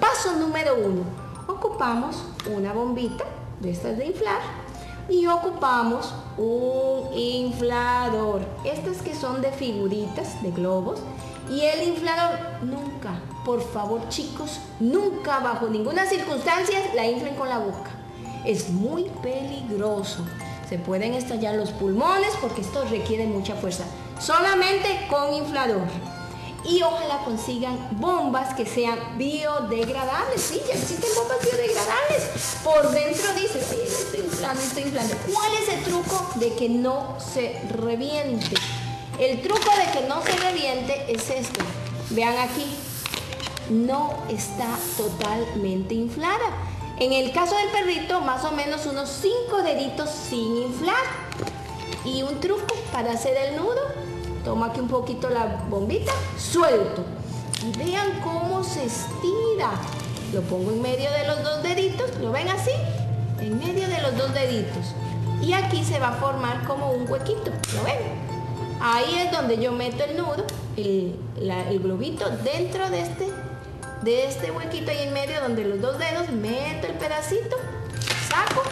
Paso número uno. Ocupamos una bombita de estas de inflar y ocupamos un inflador. Estas que son de figuritas, de globos. Y el inflador, nunca, por favor chicos, nunca bajo ninguna circunstancia la inflen con la boca. Es muy peligroso. Se pueden estallar los pulmones porque esto requiere mucha fuerza. Solamente con inflador y ojalá consigan bombas que sean biodegradables. Sí, ya existen bombas biodegradables. Por dentro dice, sí, estoy inflando, estoy inflando. ¿Cuál es el truco de que no se reviente? El truco de que no se reviente es esto. Vean aquí, no está totalmente inflada. En el caso del perrito, más o menos unos 5 deditos sin inflar. Y un truco para hacer el nudo Tomo aquí un poquito la bombita, suelto. Y vean cómo se estira. Lo pongo en medio de los dos deditos, ¿lo ven así? En medio de los dos deditos. Y aquí se va a formar como un huequito, ¿lo ven? Ahí es donde yo meto el nudo, el, el globito dentro de este, de este huequito ahí en medio donde los dos dedos meto el pedacito, saco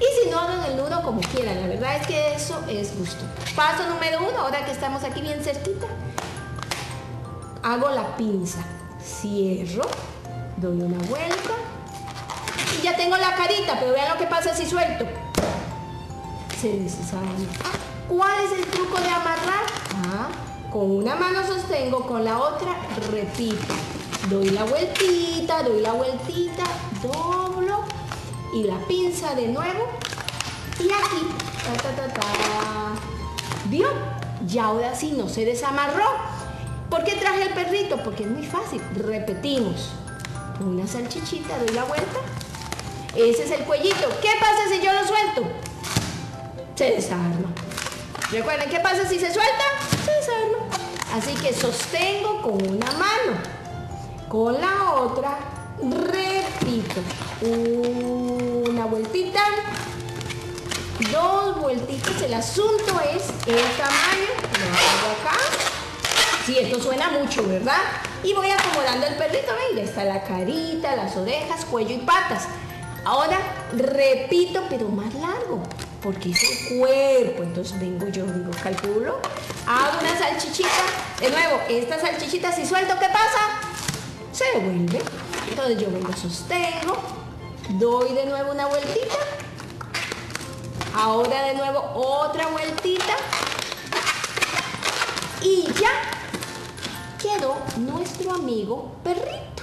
y si no, hagan el nudo como quieran. La verdad es que eso es gusto. Paso número uno, ahora que estamos aquí bien cerquita. Hago la pinza. Cierro, doy una vuelta. Y ya tengo la carita, pero vean lo que pasa si suelto. Se deshace. ¿Cuál es el truco de amarrar? Ah, con una mano sostengo, con la otra repito. Doy la vueltita, doy la vueltita, doblo y la pinza de nuevo y aquí, ta, ta, ta, ¿vio? Y ahora sí no se desamarró. ¿Por qué traje el perrito? Porque es muy fácil. Repetimos. Una salchichita, doy la vuelta. Ese es el cuellito. ¿Qué pasa si yo lo suelto? Se desarma. Recuerden, ¿qué pasa si se suelta? Se desarma. Así que sostengo con una mano. Con la otra repito. Una vueltita, dos vueltitas. El asunto es el tamaño. Lo hago acá. Esto suena mucho, ¿verdad? Y voy acomodando el perrito. Ya está la carita, las orejas, cuello y patas. Ahora repito, pero más largo, porque es el cuerpo. Entonces vengo yo, digo, calculo, hago una salchichita. De nuevo, esta salchichita, si suelto, ¿qué pasa? Se devuelve. Entonces yo vengo, sostengo, doy de nuevo una vueltita, ahora de nuevo otra vueltita y ya quedó nuestro amigo perrito.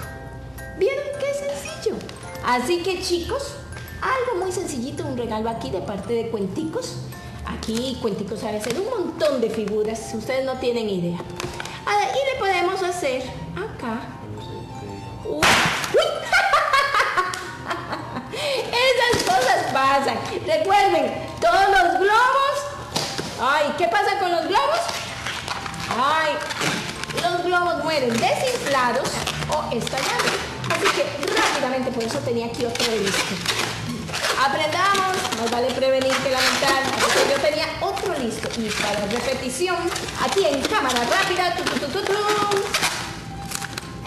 ¿Vieron qué sencillo? Así que chicos, algo muy sencillito, un regalo aquí de parte de Cuenticos. Aquí Cuenticos sabe hacer un montón de figuras, ustedes no tienen idea. Ah, y le podemos hacer acá Esas cosas pasan. Recuerden. Ay, ¿qué pasa con los globos? Ay, los globos mueren desinflados o estallados. Así que rápidamente, por eso tenía aquí otro listo. Aprendamos, más vale prevenir que lamentar. Así yo tenía otro listo. Y para repetición, aquí en cámara rápida,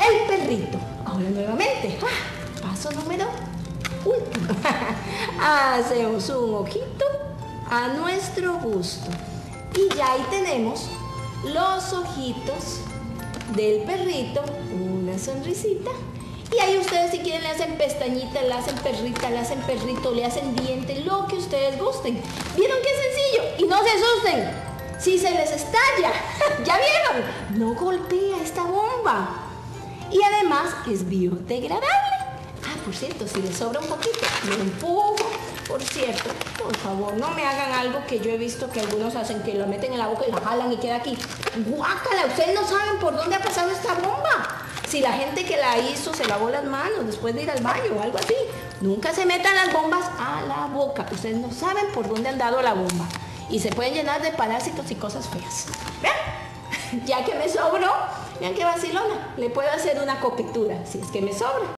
el perrito. Ahora nuevamente, ah, paso número último. Hacemos un ojito a nuestro gusto. Y ya ahí tenemos los ojitos del perrito, una sonrisita. Y ahí ustedes si quieren le hacen pestañita, le hacen perrita, le hacen perrito, le hacen diente, lo que ustedes gusten. ¿Vieron qué sencillo? Y no se asusten. Si se les estalla, ¿ya vieron? No golpea esta bomba y además es biodegradable. Ah, por cierto, si le sobra un poquito, lo empujo. Por cierto, por favor, no me hagan algo que yo he visto que algunos hacen, que lo meten en la boca y la jalan y queda aquí. ¡Guácala! Ustedes no saben por dónde ha pasado esta bomba. Si la gente que la hizo se lavó las manos después de ir al baño o algo así. Nunca se metan las bombas a la boca. Ustedes no saben por dónde han dado la bomba. Y se pueden llenar de parásitos y cosas feas. ¿Vean? Ya que me sobró, Vean qué vacilona. Le puedo hacer una coquetura si es que me sobra.